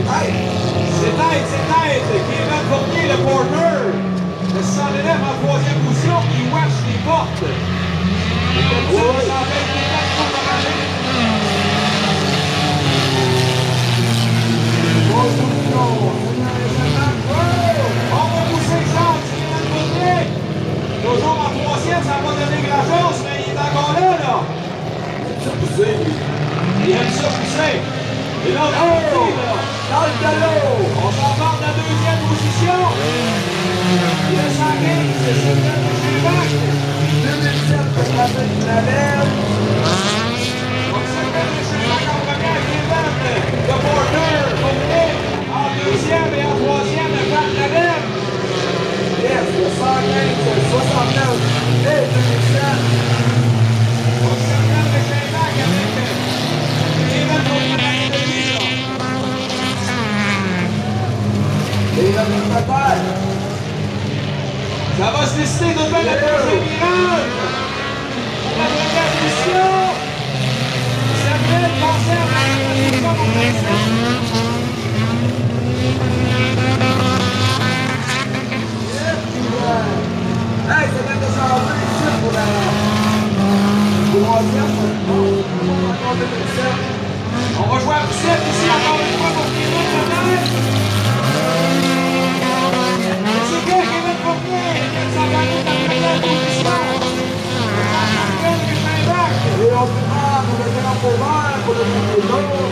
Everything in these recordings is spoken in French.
c'est tête! C'est tête, c'est tête. Kevin Fournier, le porter. Le 109 en troisième position, il watch les portes. Et comme ça, Ouais. ça fait des quatre pour le rallye. Bonne position! Seigneur et Satan! On va pousser Kevin Fournier. Toujours en troisième, ça va donner mais il est encore là, là. Ça poussé, lui. Il aime ça pousser. Et là, le galop! On part de la deuxième position. Le 115, c'est Sylvain Lévesque. 2007 pour la fête de la lèvre. Donc, Sylvain Lévesque en première, Kevin, le porter, Fournier. En deuxième et en troisième, le Pat Laden. Yes, le 115, le 69 et 2007. Donc, Sylvain Lévesque avec Kevin Fournier derrière de lui, là. Les représentants. Ça va se décider de faire la deuxième virage. Pour la première position. Samuel conserve la position pour l'instant. Hey, ça changer ici pour la troisième. Encore 2007. On va jouer à poussette ici encore une fois pour Kevin Fournier. C'est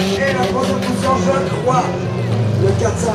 et la constitution, je crois, le 400.